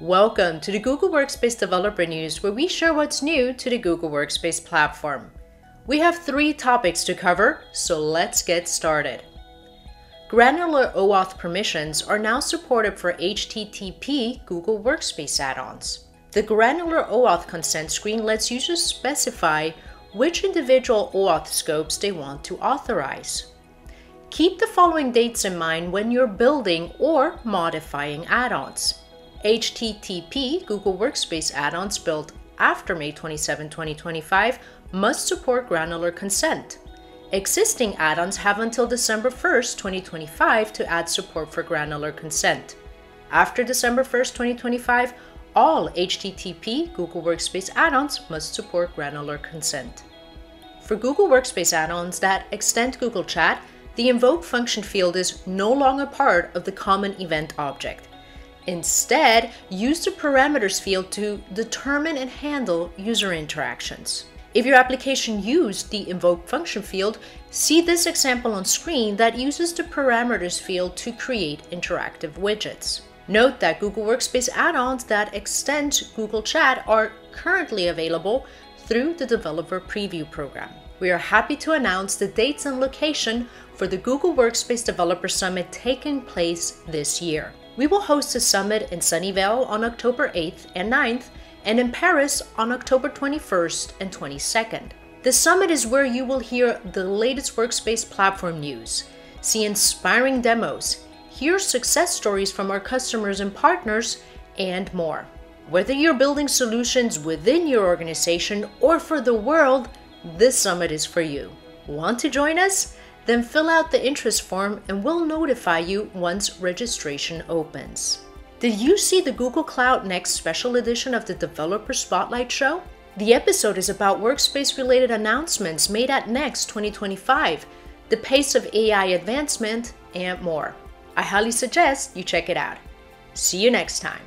Welcome to the Google Workspace Developer News, where we share what's new to the Google Workspace platform. We have three topics to cover, so let's get started. Granular OAuth permissions are now supported for HTTP Google Workspace add-ons. The Granular OAuth consent screen lets users specify which individual OAuth scopes they want to authorize. Keep the following dates in mind when you're building or modifying add-ons. HTTP Google Workspace add-ons built after May 27, 2025 must support granular consent. Existing add-ons have until December 1, 2025 to add support for granular consent. After December 1, 2025, all HTTP Google Workspace add-ons must support granular consent. For Google Workspace add-ons that extend Google Chat, the invoke function field is no longer part of the common event object. Instead, use the parameters field to determine and handle user interactions. If your application used the invoke function field, see this example on screen that uses the parameters field to create interactive widgets. Note that Google Workspace add-ons that extend Google Chat are currently available through the Developer Preview program. We are happy to announce the dates and location for the Google Workspace Developer Summit taking place this year. We will host a summit in Sunnyvale on October 8th and 9th and in Paris on October 21st and 22nd. The summit is where you will hear the latest workspace platform news, see inspiring demos, hear success stories from our customers and partners, and more. Whether you're building solutions within your organization or for the world, this summit is for you. Want to join us? Then fill out the interest form and we'll notify you once registration opens. Did you see the Google Cloud Next special edition of the Developer Spotlight Show? The episode is about workspace related announcements made at Next 2025, the pace of AI advancement, and more. I highly suggest you check it out. See you next time.